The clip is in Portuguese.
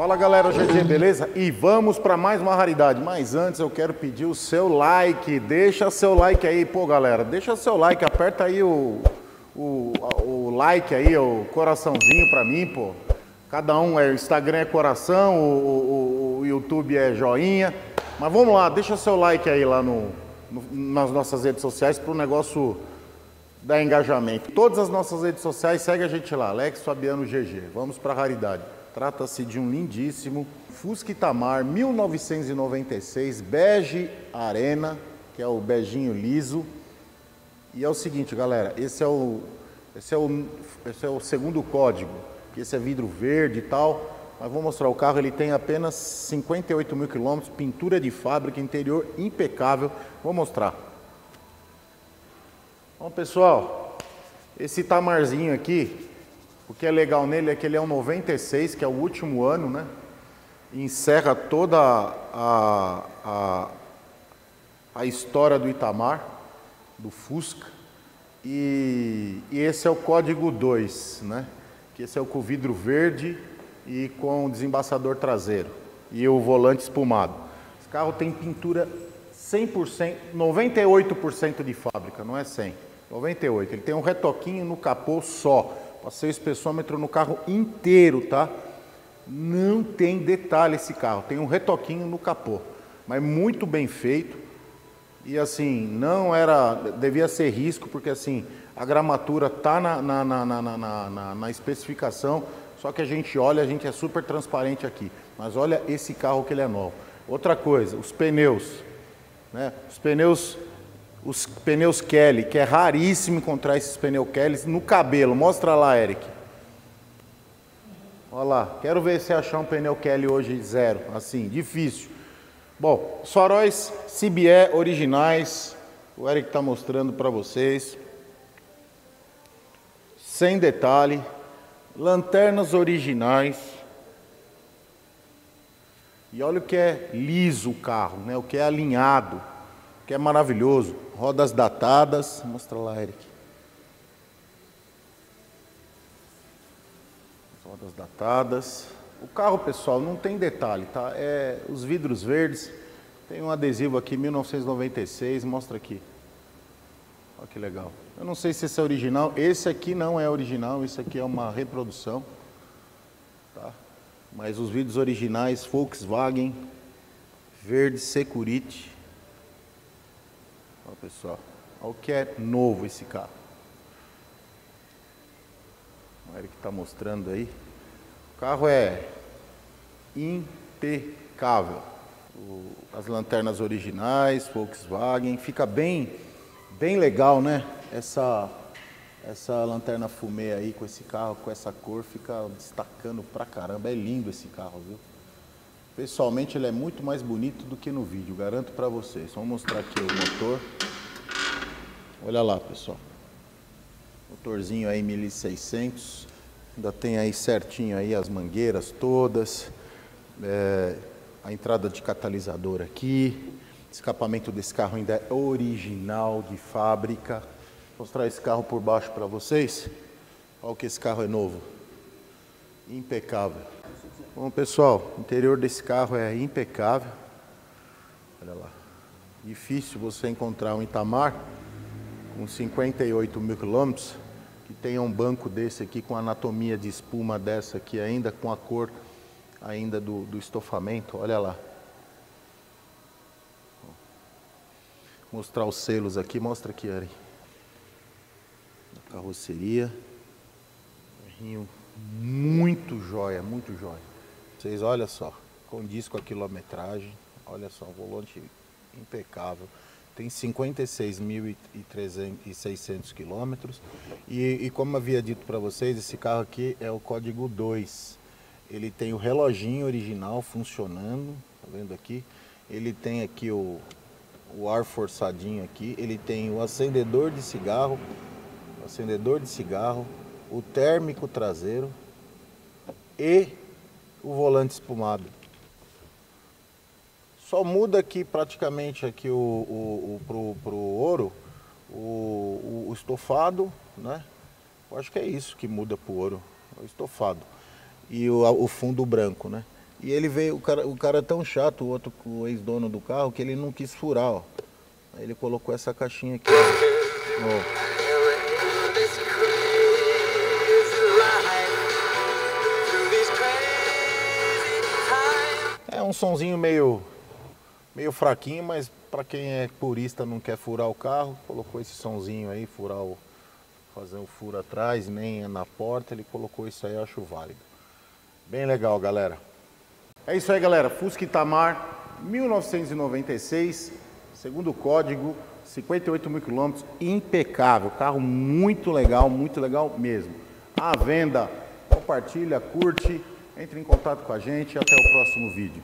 Fala galera, GG, beleza? E vamos para mais uma raridade. Mas antes eu quero pedir o seu like. Deixa seu like aí, pô galera. Deixa seu like, aperta aí o, o, o like aí, o coraçãozinho para mim, pô. Cada um é Instagram é coração, o, o, o, YouTube é joinha. Mas vamos lá, deixa seu like aí lá no, no nas nossas redes sociais para o negócio dar engajamento. Todas as nossas redes sociais, segue a gente lá, Alex Fabiano GG. Vamos para a raridade. Trata-se de um lindíssimo Fusca Itamar 1996, bege arena, que é o beijinho liso. E é o seguinte, galera, esse é o, esse é o, esse é o segundo código, que esse é vidro verde e tal. Mas vou mostrar o carro, ele tem apenas 58 mil quilômetros, pintura de fábrica, interior impecável. Vou mostrar. Bom, pessoal, esse tamarzinho aqui, o que é legal nele é que ele é um 96, que é o último ano, né? Encerra toda a, a, a história do Itamar, do Fusca. E, e, esse é o código 2, né? Que esse é o com vidro verde e com desembaçador traseiro. E o volante espumado. Esse carro tem pintura 100%, 98% de fábrica, não é 100. 98. Ele tem um retoquinho no capô só. Passei o espessômetro no carro inteiro, tá? Não tem detalhe esse carro, tem um retoquinho no capô, mas muito bem feito. E assim, não era, devia ser risco, porque assim, a gramatura tá na, na, na, na, na especificação, só que a gente olha, a gente é super transparente aqui. Mas olha esse carro que ele é novo. Outra coisa, os pneus. Né? Os pneus os pneus Kelly, que é raríssimo encontrar esses pneus Kelly no cabelo. Mostra lá, Eric. Olha lá, quero ver se achar um pneu Kelly hoje zero, assim, difícil. Bom, os faróis CBE originais, o Eric está mostrando para vocês. Sem detalhe. Lanternas originais. E olha o que é liso o carro, né? o que é alinhado que é maravilhoso. Rodas datadas. Mostra lá, Eric. Rodas datadas. O carro, pessoal, não tem detalhe, tá? É os vidros verdes. Tem um adesivo aqui, 1996. Mostra aqui. Olha que legal. Eu não sei se esse é original. Esse aqui não é original. Esse aqui é uma reprodução. Tá? Mas os vidros originais, Volkswagen, verde Security. Pessoal, olha o que é novo esse carro. O Eric está mostrando aí. O carro é impecável. O, as lanternas originais, Volkswagen, fica bem, bem legal, né? Essa, essa lanterna fumê aí com esse carro, com essa cor, fica destacando pra caramba. É lindo esse carro, viu? Pessoalmente ele é muito mais bonito do que no vídeo, garanto para vocês. Vamos mostrar aqui o motor. Olha lá, pessoal. Motorzinho aí 1600. Ainda tem aí certinho aí as mangueiras todas. É, a entrada de catalisador aqui. Escapamento desse carro ainda é original de fábrica. Vou mostrar esse carro por baixo para vocês. Olha que esse carro é novo. Impecável. Bom, pessoal, o interior desse carro é impecável. Olha lá. Difícil você encontrar um Itamar com 58 mil quilômetros que tenha um banco desse aqui com anatomia de espuma dessa aqui ainda, com a cor ainda do, do estofamento. Olha lá. Mostrar os selos aqui. Mostra aqui, Ari. A carroceria. Carrinho muito jóia, muito jóia. Vocês olha só, com disco a quilometragem, olha só, volante impecável. Tem 56.600 quilômetros. E, e como havia dito para vocês, esse carro aqui é o código 2. Ele tem o reloginho original funcionando, tá vendo aqui? Ele tem aqui o, o ar forçadinho aqui, ele tem o acendedor de cigarro, o acendedor de cigarro, o térmico traseiro e o volante espumado. Só muda aqui praticamente aqui o, o, o pro, pro ouro o, o, estofado, né? Eu acho que é isso que muda pro ouro, o estofado. E o, o fundo branco, né? E ele veio, o cara, o cara é tão chato, o outro, o ex-dono do carro, que ele não quis furar, ó. Aí ele colocou essa caixinha aqui, ó. ó. Um sonzinho meio, meio fraquinho, mas para quem é purista não quer furar o carro, colocou esse sonzinho aí, furar o, fazer o furo atrás, nem na porta, ele colocou isso aí, eu acho válido. Bem legal, galera. É isso aí, galera. Fusca Itamar, 1996, segundo código, 58 mil quilômetros, impecável. Carro muito legal, muito legal mesmo. À venda, compartilha, curte, entre em contato com a gente até o próximo vídeo.